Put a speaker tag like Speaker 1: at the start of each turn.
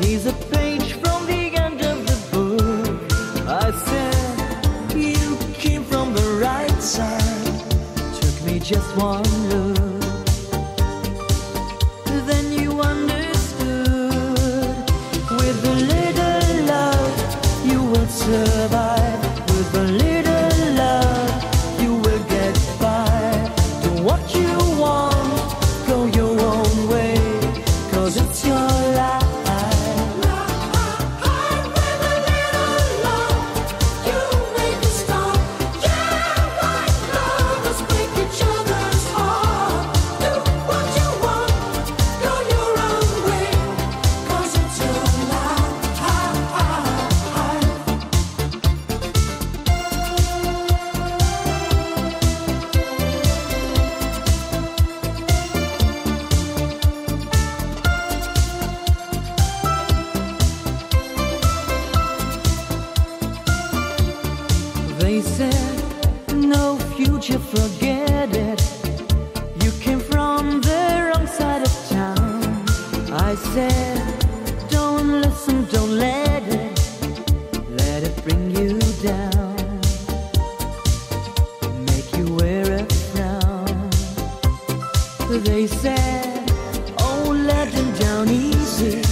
Speaker 1: He's a page from the end of the book. I said, You came from the right side. Took me just one look. Then you understood. With a little love, you survive. They said, no future, forget it. You came from the wrong side of town. I said, don't listen, don't let it, let it bring you down. Make you wear a frown. They said, oh, let them down easy.